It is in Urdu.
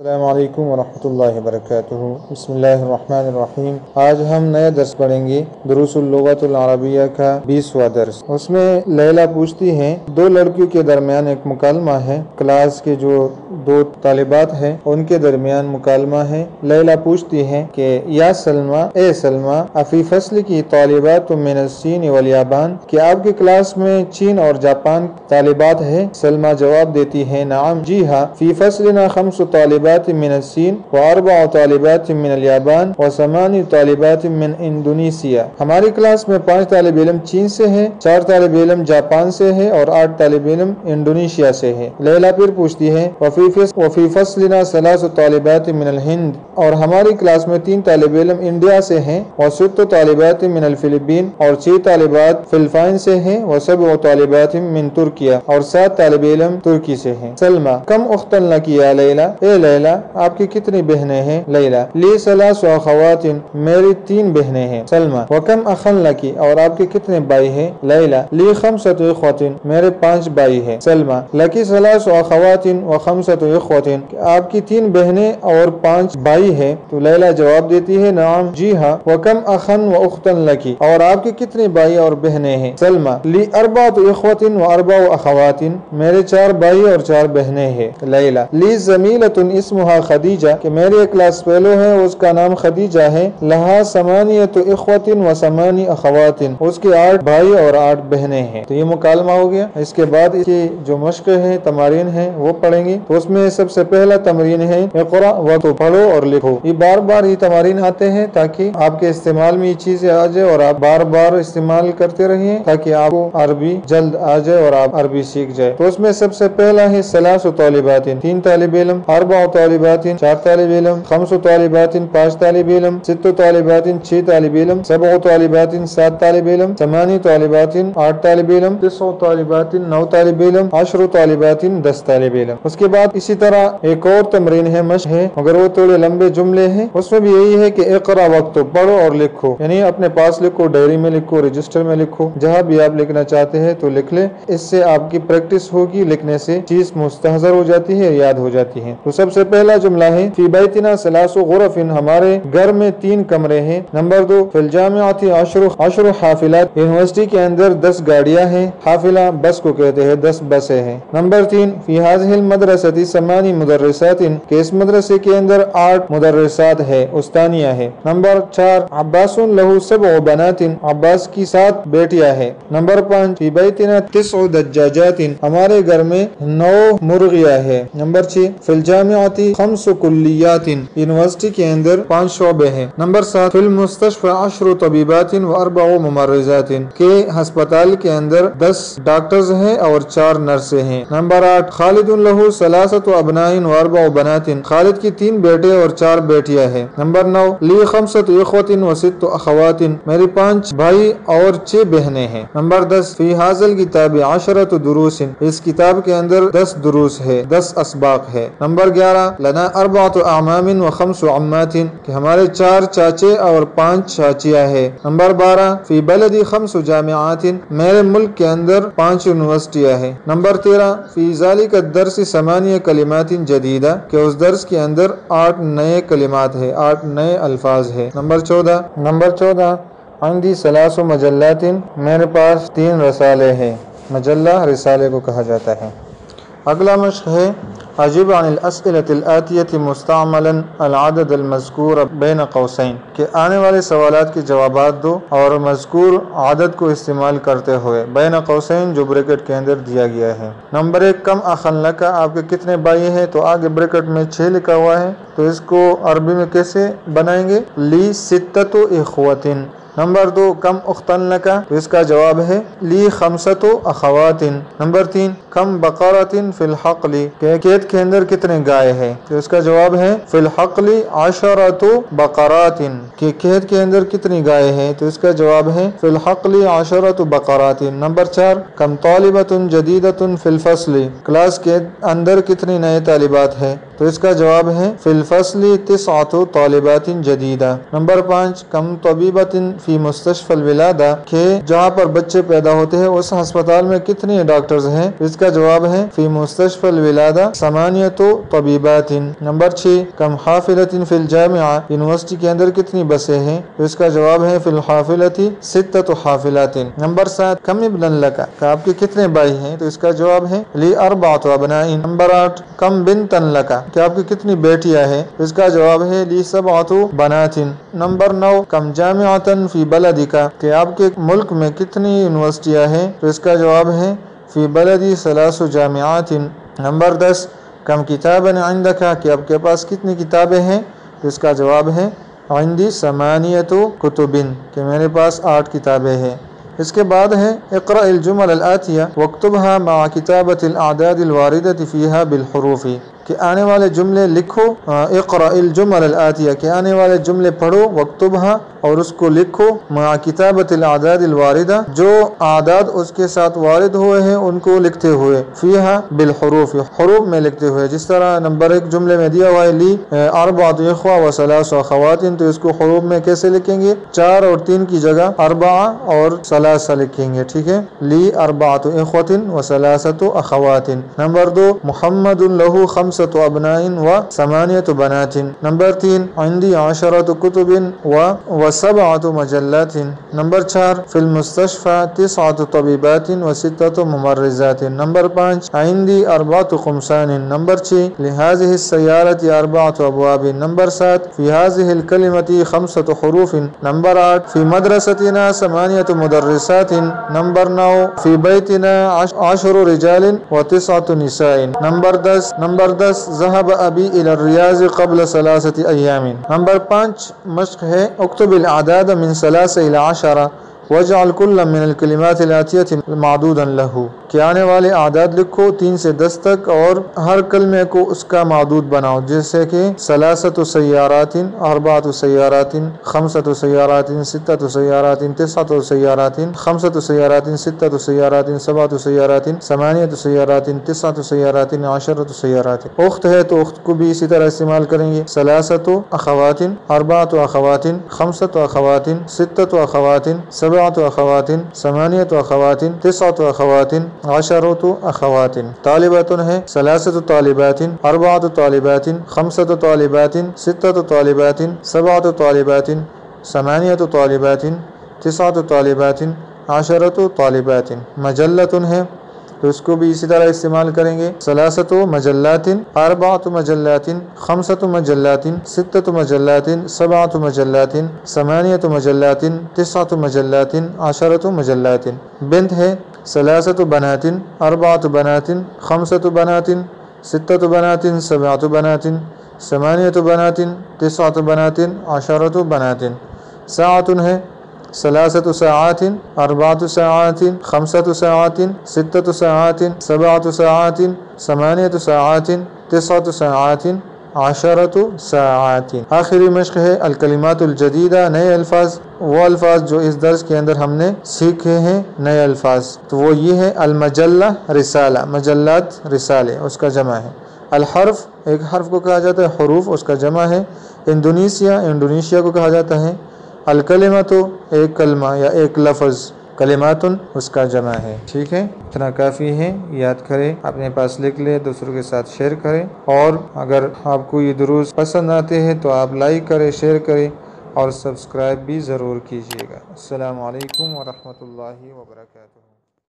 السلام علیکم ورحمۃ اللہ وبرکاتہ۔ بسم اللہ الرحمن الرحیم۔ آج ہم نیا درس پڑھیں گے، دروس اللغت العربیہ کا بیسواں درس۔ اس میں لیلہ پوچھتی ہیں، دو لڑکیوں کے درمیان ایک مکالمہ ہے۔ کلاس کے جو دو طالبات ہیں، ان کے درمیان مکالمہ ہے۔ لیلہ پوچھتی ہے کہ، یا سلمہ، اے سلمہ، افی فصل کی طالبات من الصین والیابان کہ آپ کے کلاس میں چین اور جاپان طالبات ہے سلمہ جواب دیتی ہے نعم۔ جی ہاں فی فصلنا خمس طالبات۔ طالبات من الصین واربع طالبات من الیابان وثمانی طالبات من اندونیسیا ہماری کلاس میں پانچ طالب علم چین سے ہیں، چار طالب علم جاپان سے ہے اور آٹھ طالب علم انڈونیشیا سے ہے لیلہ پھر پوچھتی ہے وفی فصلنا ثلاث طالبات من الہند؟ اور ہماری کلاس میں تین طالب علم انڈیا سے ہیں وست طالبات من الفلپین اور چھ طالبات فلپائن سے ہیں وسبع طالبات من ترکیہ اور سات طالب علم ترکی سے ہیں۔ سلمہ، کم اختلنا کیا لیلہ اے لیلا لیلہ آپ کی کتنی بہنیں ہیں؟ لیلہ لی سلاس و خواتین میری تین بہنیں ہیں۔ سلمہ، وکم اخن لکی، اور آپ کے کتنے بائی ہیں؟ لیلہ لی خمسط خواتین میرے پانچ بائی ہیں۔ سلمہ، لکی سلاس و خواتین و خمسط خواتین آپ کی تین بہنیں اور پانچ بائی ہیں۔ تو لیلہ جواب دیتی ہے، نعم جی ہاں وکم اخن و اختن لکی۔ اور آپ کی کتنی بائی اور بہنیں ہیں؟ سلمہ، لی اربع اخواتین و اربع اخواتین، میرے چار بائی اور چار بہنیں ہیں۔ لیلہ لی زمیلتن اسمها خدیجہ، کہ میرے کلاس فیلو ہے اس کا نام خدیجہ ہے۔ لہا سمانیت اخوتن و سمانی اخواتن اس کے آٹھ بھائی اور آٹھ بہنیں ہیں۔ تو یہ مکالمہ ہو گیا۔ اس کے بعد اس کی جو مشق ہے، تمارین ہے وہ پڑھیں گے۔ تو اس میں سب سے پہلا تمرین ہے اقرا و تو پڑھو اور لکھو۔ یہ بار بار یہ تمارین آتے ہیں، تاکہ آپ کے استعمال میں یہ چیزیں آ جائے اور آپ بار بار استعمال کرتے رہیے تاکہ آپ کو عربی جلد آ جائے اور آپ عربی سیکھ جائے۔ تو اس میں سب سے پہلا ہے سلاس و طالبات۔ تین طالب علم اربع طالبات چار طالب علم خمس طالبات پانچ طالب علم ست طالبات چھ طالب علم سبع طالبات سات طالب علم ثمانی طالبات آٹھ طالب علم تسع طالبات نو طالب علم عشر طالبات دس طالب علم اس کے بعد اسی طرح ایک اور تمرین ہے، مشق ہے، مگر وہ تھوڑے لمبے جملے ہیں۔ اس میں بھی یہی ہے کہ اقرا وقت پڑھو اور لکھو یعنی اپنے پاس لکھو، ڈائری میں لکھو، رجسٹر میں لکھو۔ جہاں بھی آپ لکھنا چاہتے ہیں تو لکھ لیں۔ اس سے آپ کی پریکٹس ہوگی، لکھنے سے چیز مستحضر ہو جاتی ہے، یاد ہو جاتی ہے۔ تو سب سے پہلا جملہ ہے، فی بیتنا سلاس و غرف، ہمارے گھر میں تین کمرے ہیں۔ نمبر دو، فی الجامعات عشر عشر حافلات۔ یونیورسٹی کے اندر دس گاڑیاں ہیں۔ حافلہ بس کو کہتے ہیں، دس بسیں ہیں۔ نمبر تین، فی هذه المدرسة سمانی مدرسات۔ کہ اس مدرسے کے اندر آٹھ مدرسات ہے استانیہ ہے۔ نمبر چار عباس لہو سبع بنات۔ عباس کی سات بیٹیاں ہے نمبر پانچ، فی بیتنا تسع دجاجات۔ ہمارے گھر میں نو مرغیاں ہے نمبر چھ، فی الجامعات خمس کلیات یونیورسٹی کے اندر پانچ شعبے ہیں۔ نمبر سات، فی المستشفى عشر طبیبات و اربع ممرضات کے ہسپتال کے اندر دس ڈاکٹرز ہیں اور چار نرسیں ہیں۔ نمبر آٹھ، خالد لہو سلاست و ابنائن و اربع بنات۔ خالد کی تین بیٹے اور چار بیٹیاں ہیں۔ نمبر نو، لی خمسط اخوت و ست اخوات۔ میری پانچ بھائی اور چھ بہنیں ہیں۔ نمبر دس، فی حاضل کتاب عشرت دروس۔ اس کتاب کے اندر دس دروس ہے دس اسباق ہے نمبر گیارہ لنا اربعت اعمام و خمس عمات، کہ ہمارے چار چاچے اور پانچ چاچیاں ہیں۔ نمبر بارہ، فی بلدی خمس جامعات، میرے ملک کے اندر پانچ یونیورسٹیاں ہیں۔ نمبر تیرہ، فی ذالک الدرس ثمانیہ کلمات جدیدہ، کہ اس درس کے اندر آٹھ نئے کلمات ہیں، آٹھ نئے الفاظ ہیں۔ نمبر چودہ نمبر چودہ، عندی سلاس و مجلات، میرے پاس تین رسالے ہیں۔ مجلہ رسالے کو کہا جاتا ہے۔ اگلا مشق ہے عجیب عن الاسئلة الآتیة مستعملا العدد المذکور بین قوسین کہ آنے والے سوالات کے جوابات دو اور مذکور عدد کو استعمال کرتے ہوئے، بین قوسین جو بریکٹ کے اندر دیا گیا ہے۔ نمبر ایک، کم اخن لکا، آپ کے کتنے بائی ہیں؟ تو آگے بریکٹ میں چھ لکھا ہوا ہے۔ تو اس کو عربی میں کیسے بنائیں گے؟ لی ستت اخوتن۔ نمبر دو، کم اختن لکا تو اس کا جواب ہے، لی خمسط اخوات۔ نمبر تین، کم بقارتن فی الحقلی کہ کیت کے اندر کتنے گائے ہیں؟ تو اس کا جواب ہے، فی الحقلی عشرت بقارات کہ کیت کے اندر کتنی گائے ہیں؟ تو اس کا جواب ہے، فی الحقلی عشرت بقارات نمبر چار، کم طالبت جدیدت فی الفصل۔ کلاس کے اندر کتنی نئے طالبات ہیں؟ تو اس کا جواب ہے، فی الفصل تسعت طالبات جدیدہ۔ نمبر پانچ، کم طبیبت فی مستشف الولادہ کہ جہاں پر بچے پیدا ہوتے ہیں، اس ہسپتال میں کتنے ڈاکٹرز ہیں؟ اس کا جواب ہے فی مستشف الولادہ سمانیت طبیبات نمبر چھ، کم حافلت فی الجامعہ۔ یونیورسٹی کے اندر کتنی بسیں ہیں؟ اس کا جواب ہے فی الحافلت ستت حافلات نمبر سات، کم ابن لکا۔ کہ آپ کے کتنے بھائی ہیں؟ تو اس کا جواب ہے لی اربعت ابنائن۔ نمبر آٹھ، کم بنتن لکا۔ کہ آپ کی کتنی بیٹیاں ہیں؟ اس کا جواب ہے لی سبعت بنات نمبر نو، کم جامعتن فی بلدکا، کہ آپ کے ملک میں کتنی یونیورسٹیاں ہیں؟ تو اس کا جواب ہے، فی بلدی سلاس جامعات۔ نمبر دس، کم کتاب عندکا، کہ آپ کے پاس کتنی کتابیں ہیں؟ تو اس کا جواب ہے، عندی سمانیت کتبن، کہ میرے پاس آٹھ کتابیں ہیں۔ اس کے بعد ہے، اقرأ الجمل الاتیہ وقتبها مع کتابت الاعداد الواردت فیہا بالحروف۔ کہ آنے والے جملے لکھو، اقرأ الجمل الاتیہ کہ آنے والے جملے پڑھو وقتبها اور اس کو لکھو مع کتابت الاعداد الواردہ جو اعداد اس کے ساتھ وارد ہوئے ہیں، ان کو لکھتے ہوئے۔ فیہا بالحروف، حروف میں لکھتے ہوئے۔ جس طرح نمبر ایک جملے میں دیا ہوا ہے لی اربعت اخوہ و سلاس و خواتین تو اس کو حروف میں کیسے لکھیں گے؟ چار اور تین کی جگہ اربعہ اور سلاسہ لکھیں گے، ٹھیک ہے؟ لی اربعت اخوتن و سلاست و اخواتن نمبر دو، محمد لہو خمسط ابنائن و سمانیت بناتن نمبر تین عندی عشرت کتب و سبعت مجلات. نمبر چار فی المستشفى تسعت طبیبات و ستت ممرزات نمبر پانچ عندی اربعت خمسان. نمبر چھ لهذه السیارت اربعت أبواب. نمبر سات فی هذه الكلمة خمسة حروف. نمبر آٹھ فی مدرستنا ثمانیت مدرسات. نمبر نو فی بیتنا عشر رجال و تسعت نساء. نمبر دس نمبر دس ذهب ابی إلى الریاض قبل ثلاثة ایام نمبر پانچ مشق ہے اکتب الأعداد من ثلاثة إلى عشرة. وجعل كل من الكلمات الاتية معدودا له۔ کہ آنے والے اعداد لکھو، تین سے دس تک، اور ہر کلمے کو اس کا معدود بناؤ، جیسے کہ سلاست سیارات اربعت سیارات خمسط سیارات ستت سیارات تسعت سیارات خمسط سیارات ستت سیارات سبعت سیارات ثمانیت سیارات تسعت سیارات عشرت سیارات۔ اخت ہے تو اخت کو بھی اسی طرح استعمال کریں گے۔ سلاست اخوات اربعت اخوات خمسط اخوات ستت اخوات سبعت اخوات ثمانیت اخوات تسعت اخوات عشرت اخوات طالبات ہیں سلاست طالبات اربعت طالبات خمسط طالبات ستت طالبات سبعت طالبات ثمانیت طالبات تسعت طالبات عشرت طالبات. مجلت ہے تو اس کو بھی اسی طرح استعمال کریں گے۔ سلاست مجلات اربعت مجلات خمسط مجلات ستت مجلات سبعت مجلات ثمانیت مجلات تسعت مجلات عشرت مجلات۔ بنت ہے سلاست بنات اربعت بنات خمسط بنات ستت بنات سبعت بنات ثمانیت بنات تسعت بنات عشرت بنات۔ ساعت ہے سلاست ساعات اربعت ساعات، خمسة ساعات، ستة ساعات، سبعة ساعات، ثمانية ساعات، تسعة ساعات عشرت ساعات۔ آخری مشق ہے الکلمات الجدیدہ، نئے الفاظ۔ وہ الفاظ جو اس درس کے اندر ہم نے سیکھے ہیں، نئے الفاظ۔ تو وہ یہ ہے المجلہ رسالہ، مجلات رسالے، اس کا جمع ہے۔ الحرف، ایک حرف کو کہا جاتا ہے، حروف، اس کا جمع ہے۔ انڈونیسیا انڈونیشیا کو کہا جاتا ہے۔ الکلمہ تو ایک کلمہ یا ایک لفظ، کلماتن، اس کا جمع ہے۔ ٹھیک ہے؟ اتنا کافی ہے، یاد کریں، اپنے پاس لکھ لیں، دوسروں کے ساتھ شیئر کریں۔ اور اگر آپ کو یہ دروس پسند آتے ہیں تو آپ لائک کریں، شیئر کریں اور سبسکرائب بھی ضرور کیجیے گا۔ السلام علیکم ورحمۃ اللہ وبرکاتہ۔